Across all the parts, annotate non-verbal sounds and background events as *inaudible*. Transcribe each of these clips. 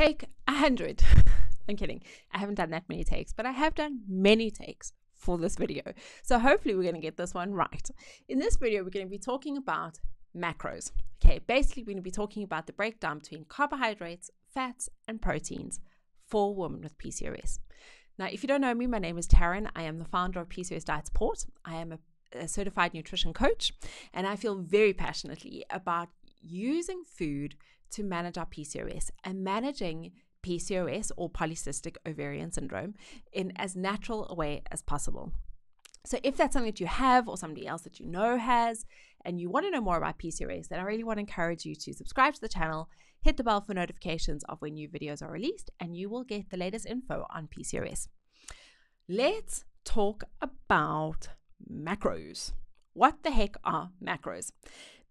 Take a hundred. *laughs* I'm kidding. I haven't done that many takes, but I have done many takes for this video. So hopefully we're going to get this one right. In this video, we're going to be talking about macros. Okay, basically we're going to be talking about the breakdown between carbohydrates, fats, and proteins for women with PCOS. Now, if you don't know me, my name is Tarryn. I am the founder of PCOS Diet Support. I am a, a certified nutrition coach, and I feel very passionately about using food to manage our PCOS and managing PCOS or polycystic ovarian syndrome in as natural a way as possible. So, if that's something that you have or somebody else that you know has, and you want to know more about PCOS, then I really want to encourage you to subscribe to the channel, hit the bell for notifications of when new videos are released, and you will get the latest info on PCOS. Let's talk about macros. What the heck are macros?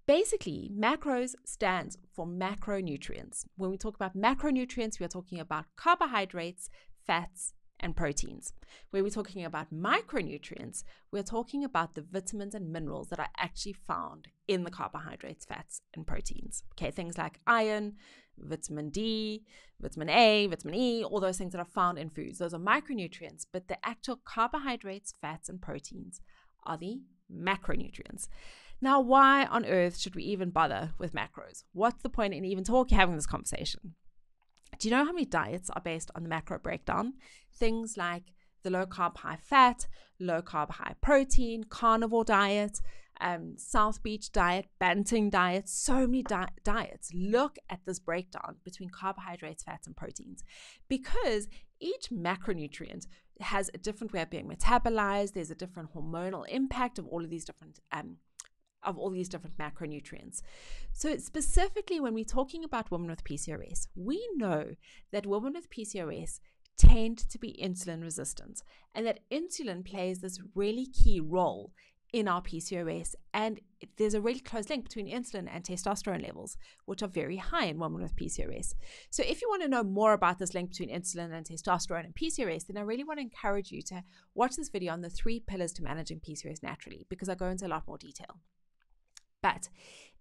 Basically, macros stands for macronutrients. When we talk about macronutrients, we are talking about carbohydrates, fats, and proteins. When we're talking about micronutrients, we're talking about the vitamins and minerals that are actually found in the carbohydrates, fats, and proteins. Okay, things like iron, vitamin D, vitamin A, vitamin E, all those things that are found in foods. Those are micronutrients, but the actual carbohydrates, fats, and proteins are the macronutrients. Now, why on earth should we even bother with macros? What's the point in even talking, having this conversation? Do you know how many diets are based on the macro breakdown? Things like the low carb, high fat, low carb, high protein, carnivore diet, um, South Beach diet, Banting diet, so many di- diets. Look at this breakdown between carbohydrates, fats, and proteins because each macronutrient has a different way of being metabolized. There's a different hormonal impact of all of these different um, of all these different macronutrients. So, specifically, when we're talking about women with PCOS, we know that women with PCOS tend to be insulin resistant and that insulin plays this really key role in our PCOS. And there's a really close link between insulin and testosterone levels, which are very high in women with PCOS. So, if you want to know more about this link between insulin and testosterone and PCOS, then I really want to encourage you to watch this video on the three pillars to managing PCOS naturally, because I go into a lot more detail. But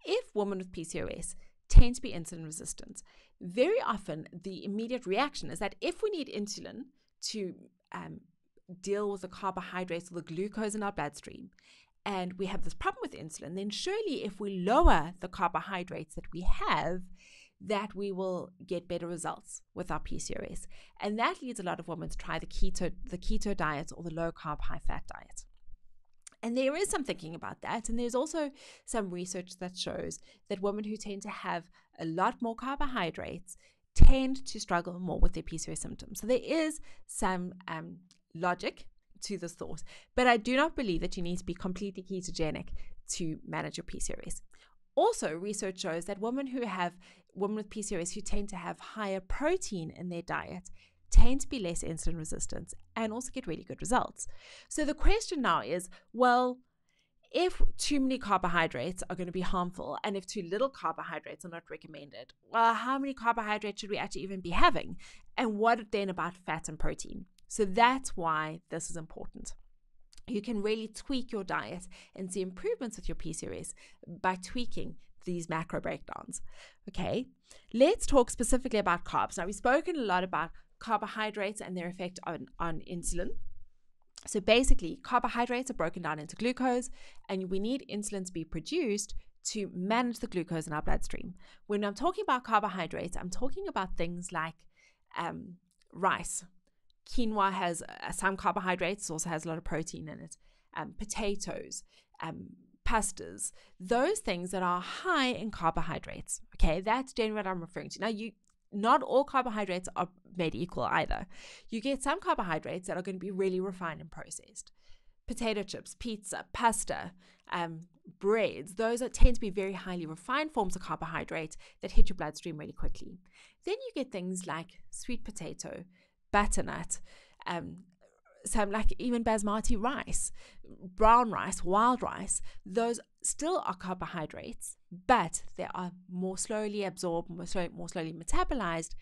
if women with PCOS tend to be insulin resistant, very often the immediate reaction is that if we need insulin to um, deal with the carbohydrates or the glucose in our bloodstream, and we have this problem with insulin, then surely if we lower the carbohydrates that we have, that we will get better results with our PCOS. And that leads a lot of women to try the keto, the keto diet or the low carb, high fat diet. And there is some thinking about that. And there's also some research that shows that women who tend to have a lot more carbohydrates tend to struggle more with their PCOS symptoms. So there is some um, logic to this thought, but I do not believe that you need to be completely ketogenic to manage your PCOS. Also, research shows that women who have women with PCOS who tend to have higher protein in their diet tend to be less insulin resistant and also get really good results. So the question now is well, if too many carbohydrates are going to be harmful and if too little carbohydrates are not recommended, well, how many carbohydrates should we actually even be having? And what then about fat and protein? So that's why this is important. You can really tweak your diet and see improvements with your PCOS by tweaking these macro breakdowns. Okay, let's talk specifically about carbs. Now, we've spoken a lot about carbohydrates and their effect on, on insulin. So basically, carbohydrates are broken down into glucose, and we need insulin to be produced to manage the glucose in our bloodstream. When I'm talking about carbohydrates, I'm talking about things like um, rice. Quinoa has uh, some carbohydrates, also has a lot of protein in it. Um, potatoes, um, pastas, those things that are high in carbohydrates. Okay, that's generally what I'm referring to. Now, you not all carbohydrates are made equal either. You get some carbohydrates that are going to be really refined and processed. Potato chips, pizza, pasta, um, breads, those are, tend to be very highly refined forms of carbohydrate that hit your bloodstream really quickly. Then you get things like sweet potato, butternut, um, some like even basmati rice, brown rice, wild rice, those still are carbohydrates, but they are more slowly absorbed, more, more slowly metabolized,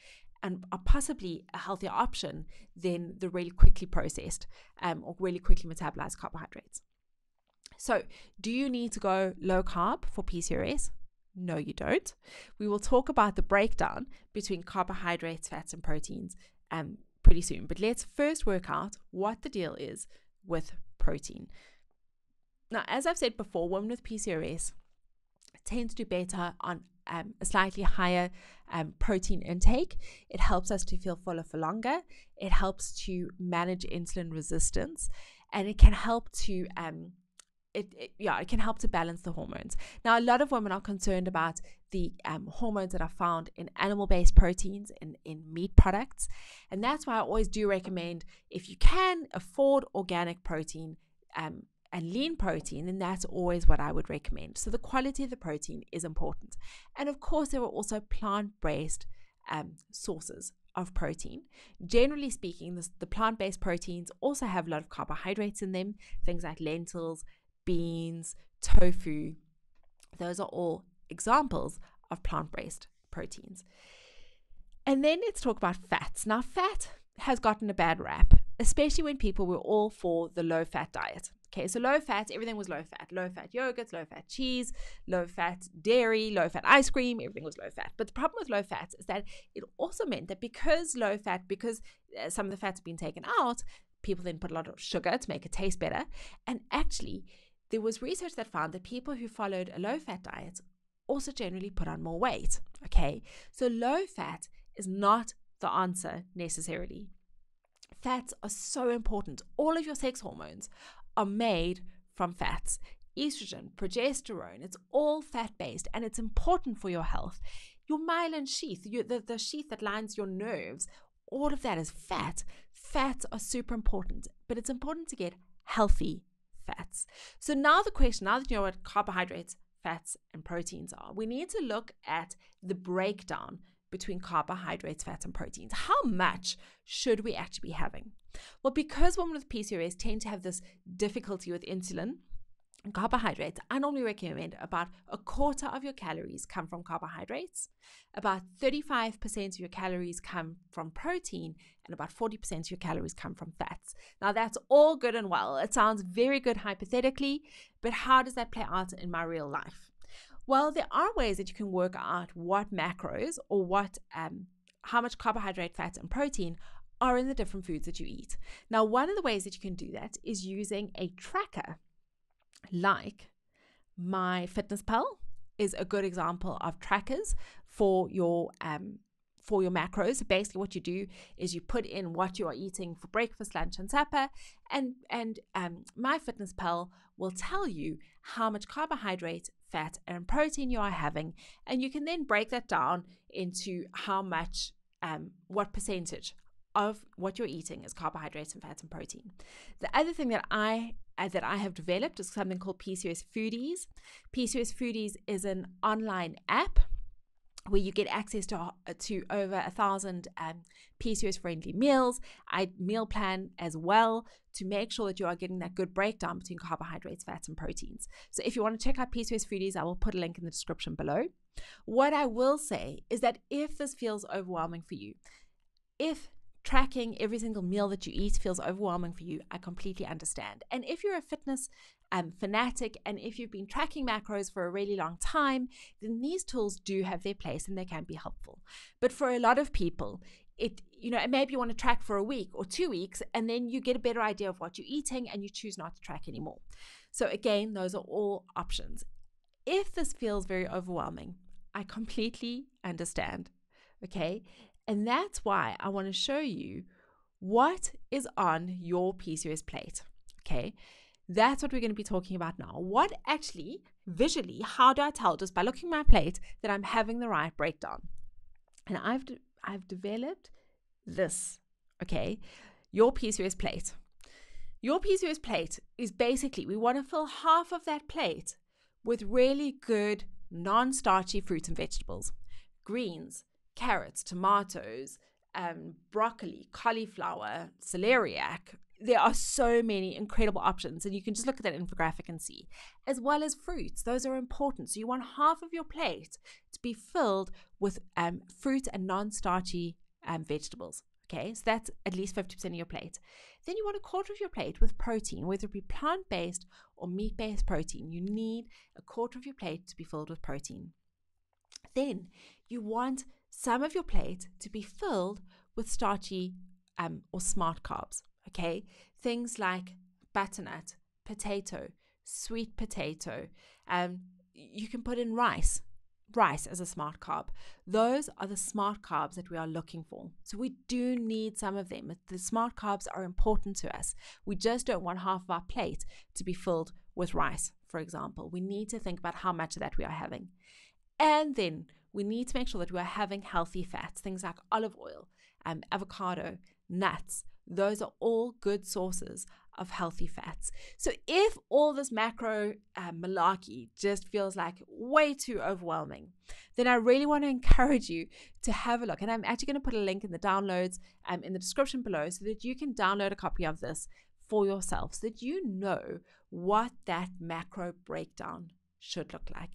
and are possibly a healthier option than the really quickly processed um, or really quickly metabolized carbohydrates. So, do you need to go low carb for PCOS? No, you don't. We will talk about the breakdown between carbohydrates, fats, and proteins um, pretty soon. But let's first work out what the deal is with protein. Now, as I've said before, women with PCOS tend to do better on um, a slightly higher um, protein intake. It helps us to feel fuller for longer. It helps to manage insulin resistance, and it can help to um, it, it, yeah, it can help to balance the hormones. Now, a lot of women are concerned about the um, hormones that are found in animal-based proteins in in meat products, and that's why I always do recommend if you can afford organic protein. Um, and lean protein, then that's always what I would recommend. So the quality of the protein is important. And of course, there are also plant based um, sources of protein. Generally speaking, the plant based proteins also have a lot of carbohydrates in them, things like lentils, beans, tofu. Those are all examples of plant based proteins. And then let's talk about fats. Now, fat has gotten a bad rap, especially when people were all for the low fat diet. Okay, so low fat, everything was low fat. Low fat yogurts, low fat cheese, low fat dairy, low fat ice cream, everything was low fat. But the problem with low fat is that it also meant that because low fat, because uh, some of the fats have been taken out, people then put a lot of sugar to make it taste better. And actually, there was research that found that people who followed a low fat diet also generally put on more weight. Okay, so low fat is not the answer necessarily. Fats are so important. All of your sex hormones are made from fats. Estrogen, progesterone, it's all fat based and it's important for your health. Your myelin sheath, your, the, the sheath that lines your nerves, all of that is fat. Fats are super important, but it's important to get healthy fats. So now the question, now that you know what carbohydrates, fats, and proteins are, we need to look at the breakdown between carbohydrates, fats, and proteins. How much should we actually be having? Well, because women with PCOS tend to have this difficulty with insulin carbohydrates, I normally recommend about a quarter of your calories come from carbohydrates, about 35% of your calories come from protein, and about 40% of your calories come from fats. Now, that's all good and well. It sounds very good hypothetically, but how does that play out in my real life? Well, there are ways that you can work out what macros or what um, how much carbohydrate, fats, and protein are in the different foods that you eat. Now, one of the ways that you can do that is using a tracker like MyFitnessPal is a good example of trackers for your um, for your macros. Basically, what you do is you put in what you are eating for breakfast, lunch, and supper, and and um, MyFitnessPal will tell you how much carbohydrate, fat, and protein you are having, and you can then break that down into how much, um, what percentage of what you're eating is carbohydrates and fats and protein. The other thing that I that I have developed is something called PCOS Foodies. PCOS Foodies is an online app where you get access to, uh, to over a thousand um, PCOS friendly meals. I meal plan as well to make sure that you are getting that good breakdown between carbohydrates, fats, and proteins. So if you want to check out PCOS Foodies, I will put a link in the description below. What I will say is that if this feels overwhelming for you, if tracking every single meal that you eat feels overwhelming for you, I completely understand. And if you're a fitness um, fanatic and if you've been tracking macros for a really long time, then these tools do have their place and they can be helpful. But for a lot of people, it you know maybe you want to track for a week or two weeks and then you get a better idea of what you're eating and you choose not to track anymore so again those are all options if this feels very overwhelming i completely understand okay and that's why I want to show you what is on your PCOS plate. Okay. That's what we're going to be talking about now. What actually, visually, how do I tell just by looking at my plate that I'm having the right breakdown? And I've de- I've developed this, okay? Your PCOS plate. Your PCOS plate is basically we want to fill half of that plate with really good non-starchy fruits and vegetables. Greens, carrots, tomatoes, um, broccoli, cauliflower, celeriac. There are so many incredible options, and you can just look at that infographic and see, as well as fruits. Those are important. So, you want half of your plate to be filled with um, fruit and non starchy um, vegetables. Okay, so that's at least 50% of your plate. Then you want a quarter of your plate with protein, whether it be plant based or meat based protein. You need a quarter of your plate to be filled with protein. Then you want some of your plate to be filled with starchy um, or smart carbs. Okay, things like butternut, potato, sweet potato. Um, you can put in rice, rice as a smart carb. Those are the smart carbs that we are looking for. So we do need some of them. The smart carbs are important to us. We just don't want half of our plate to be filled with rice, for example. We need to think about how much of that we are having. And then we need to make sure that we are having healthy fats, things like olive oil, um, avocado, nuts. Those are all good sources of healthy fats. So if all this macro uh, malarkey just feels like way too overwhelming, then I really want to encourage you to have a look. And I'm actually going to put a link in the downloads um, in the description below so that you can download a copy of this for yourself so that you know what that macro breakdown should look like.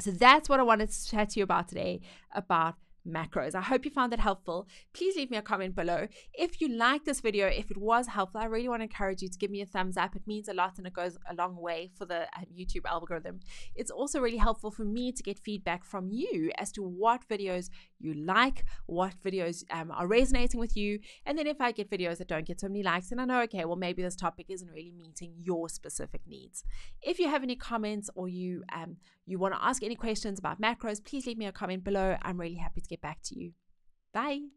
So that's what I wanted to chat to you about today about macros. I hope you found that helpful. Please leave me a comment below. If you like this video, if it was helpful, I really want to encourage you to give me a thumbs up. It means a lot and it goes a long way for the um, YouTube algorithm. It's also really helpful for me to get feedback from you as to what videos you like, what videos um, are resonating with you. And then if I get videos that don't get so many likes, then I know, okay, well, maybe this topic isn't really meeting your specific needs. If you have any comments or you um, you want to ask any questions about macros, please leave me a comment below. I'm really happy to get back to you. Bye.